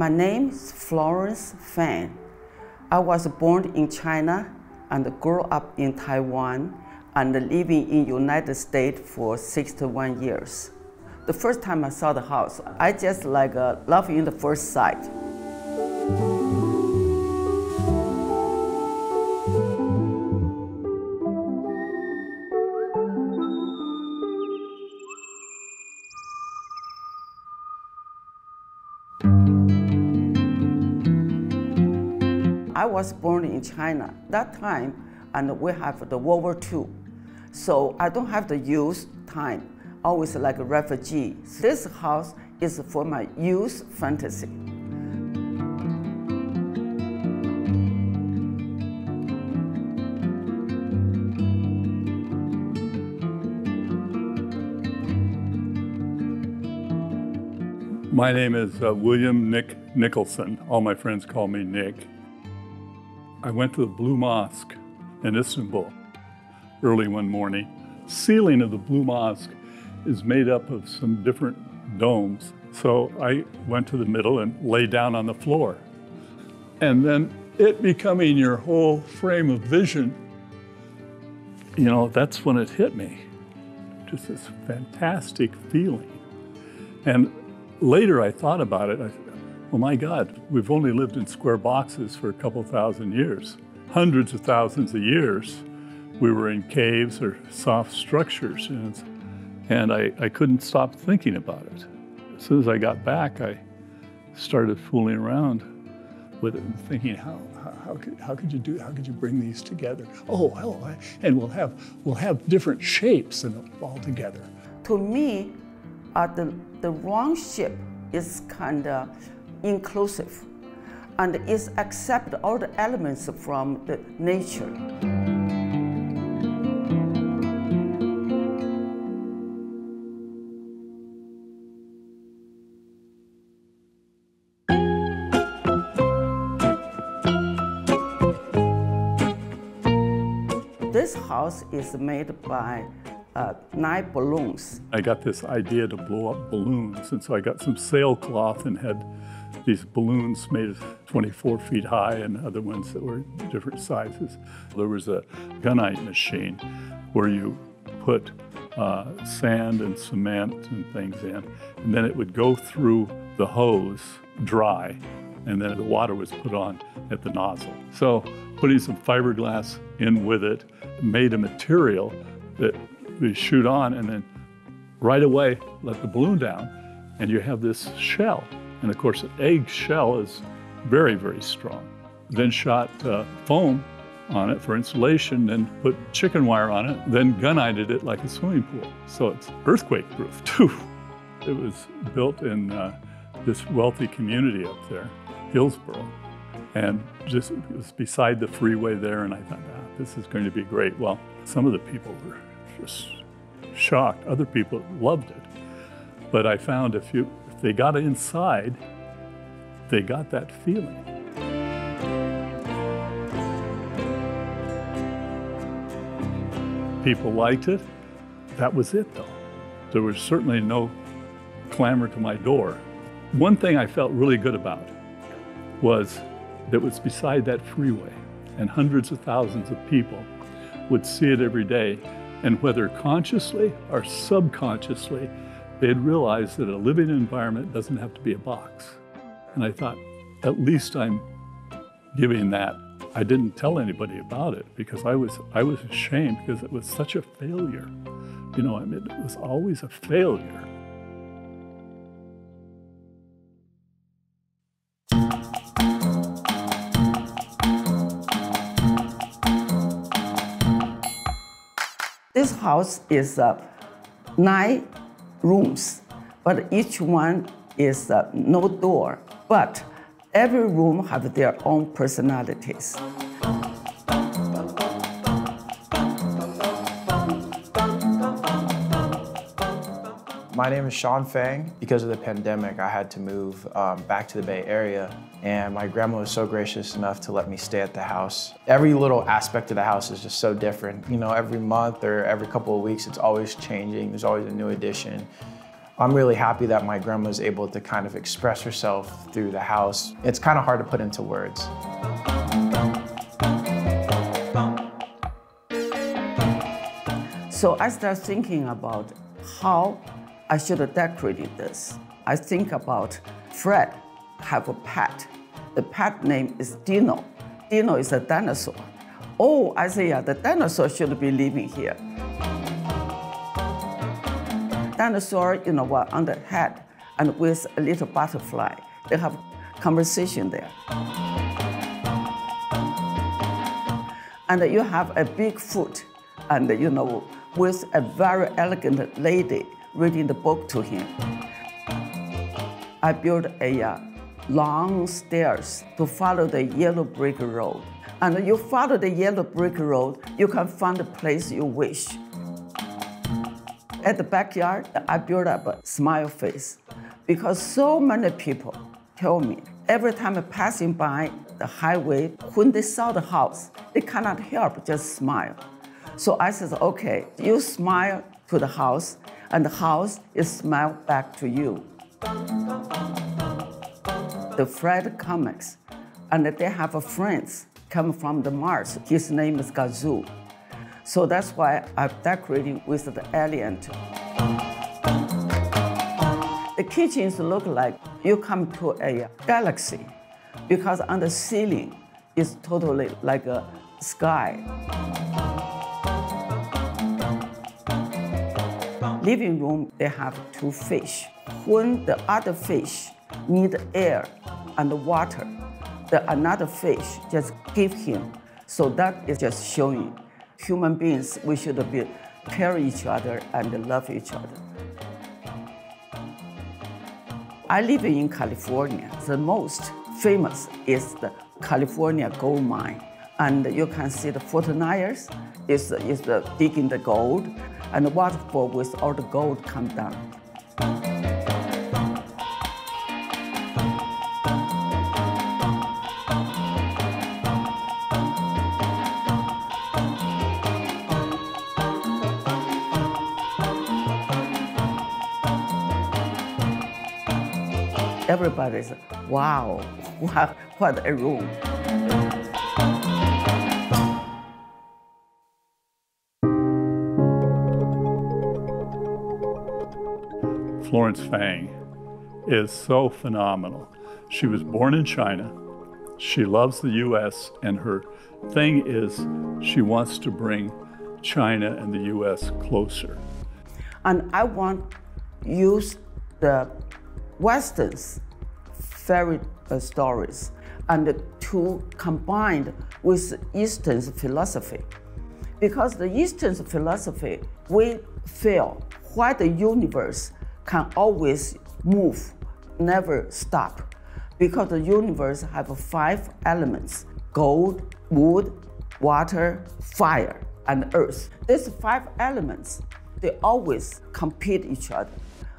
My name is Florence Fang. I was born in China and grew up in Taiwan and living in United States for 61 years. The first time I saw the house, I just like uh, love in the first sight. Was born in China that time, and we have the World War II. So I don't have to use time, always like a refugee. This house is for my youth fantasy. My name is uh, William Nick Nicholson. All my friends call me Nick. I went to the Blue Mosque in Istanbul early one morning. Ceiling of the Blue Mosque is made up of some different domes. So I went to the middle and lay down on the floor. And then it becoming your whole frame of vision, you know, that's when it hit me. Just this fantastic feeling. And later I thought about it. I well, my God, we've only lived in square boxes for a couple thousand years. Hundreds of thousands of years, we were in caves or soft structures. And, and I, I couldn't stop thinking about it. As soon as I got back, I started fooling around with it and thinking, how, how, how, could, how could you do How could you bring these together? Oh, oh, and we'll have, we'll have different shapes and all together. To me, uh, the, the round shape is kind of inclusive and it accepts all the elements from the nature. This house is made by uh, nine balloons. I got this idea to blow up balloons, and so I got some sailcloth and had these balloons made 24 feet high and other ones that were different sizes. There was a gunite machine where you put uh, sand and cement and things in, and then it would go through the hose dry, and then the water was put on at the nozzle. So putting some fiberglass in with it made a material that we shoot on and then right away let the balloon down and you have this shell. And of course, an egg shell is very, very strong. Then shot uh, foam on it for insulation, then put chicken wire on it, then gunited it like a swimming pool. So it's earthquake proof too. It was built in uh, this wealthy community up there, Hillsborough. And just it was beside the freeway there, and I thought, ah, this is going to be great. Well, some of the people were just shocked. Other people loved it. But I found a if they got inside, they got that feeling. People liked it. That was it though. There was certainly no clamor to my door. One thing I felt really good about was that it was beside that freeway and hundreds of thousands of people would see it every day and whether consciously or subconsciously, they'd realized that a living environment doesn't have to be a box. And I thought, at least I'm giving that. I didn't tell anybody about it because I was, I was ashamed because it was such a failure. You know, I mean, it was always a failure. This house is uh, nine rooms, but each one is uh, no door. But every room have their own personalities. My name is Sean Fang. Because of the pandemic, I had to move um, back to the Bay Area, and my grandma was so gracious enough to let me stay at the house. Every little aspect of the house is just so different. You know, every month or every couple of weeks, it's always changing. There's always a new addition. I'm really happy that my grandma was able to kind of express herself through the house. It's kind of hard to put into words. So I start thinking about how I should decorate this. I think about Fred have a pet. The pet name is Dino. Dino is a dinosaur. Oh, I say, yeah, the dinosaur should be living here. Dinosaur, you know what, on the head and with a little butterfly. They have conversation there. And you have a big foot and, you know, with a very elegant lady reading the book to him. I built a uh, long stairs to follow the yellow brick road. And you follow the yellow brick road, you can find the place you wish. At the backyard, I built up a smile face because so many people tell me every time passing by the highway, when they saw the house, they cannot help just smile. So I said, okay, you smile to the house, and the house is smile back to you. The Fred comics, and they have a friends come from the Mars. His name is Gazoo. So that's why I'm decorating with the alien. The kitchens look like you come to a galaxy because on the ceiling is totally like a sky. Living room, they have two fish. When the other fish need air and water, the another fish just give him. So that is just showing human beings, we should be care each other and love each other. I live in California. The most famous is the California gold mine. And you can see the Forty-Niners is, is the digging the gold and the waterfall with all the gold come down. Everybody's, wow, what, what a room. Florence Fang is so phenomenal. She was born in China. She loves the US, and her thing is she wants to bring China and the US closer. And I want use the Western's fairy uh, stories and to combine with Eastern's philosophy. Because the Eastern's philosophy, we feel why the universe can always move, never stop, because the universe have five elements, gold, wood, water, fire, and earth. These five elements, they always compete each other,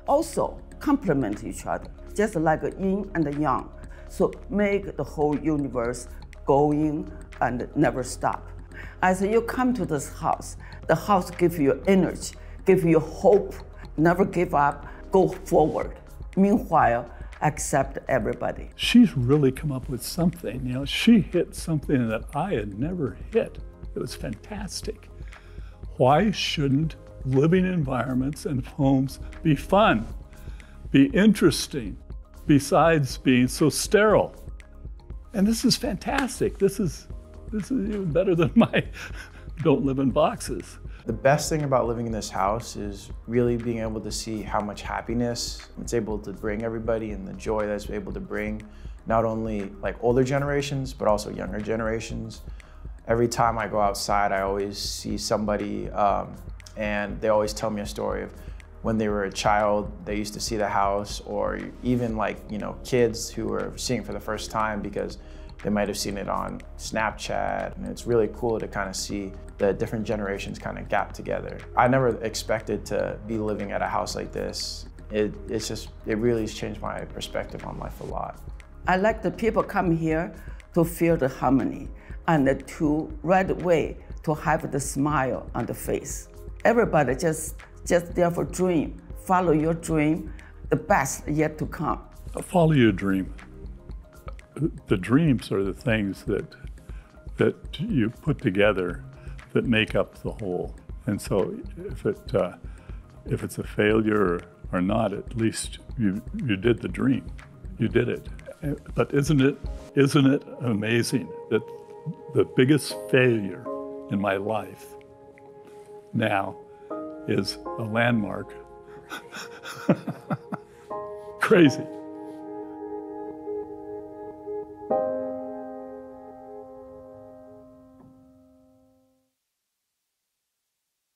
also complement each other, just like yin and yang. So make the whole universe going and never stop. As you come to this house, the house gives you energy, gives you hope, never give up, go forward. Meanwhile, accept everybody. She's really come up with something. You know, she hit something that I had never hit. It was fantastic. Why shouldn't living environments and homes be fun, be interesting, besides being so sterile? And this is fantastic. This is this is even better than my don't live in boxes. The best thing about living in this house is really being able to see how much happiness it's able to bring everybody and the joy that it's able to bring not only like older generations, but also younger generations. Every time I go outside, I always see somebody um, and they always tell me a story of when they were a child, they used to see the house or even like, you know, kids who were seeing for the first time because they might have seen it on Snapchat. And it's really cool to kind of see the different generations kind of gap together. I never expected to be living at a house like this. It, it's just, it really has changed my perspective on life a lot. I like the people come here to feel the harmony and to right away to have the smile on the face. Everybody just, just there for dream, follow your dream, the best yet to come. Follow your dream. The dreams are the things that that you put together that make up the whole. And so, if it uh, if it's a failure or, or not, at least you you did the dream, you did it. But isn't it isn't it amazing that the biggest failure in my life now is a landmark? Crazy.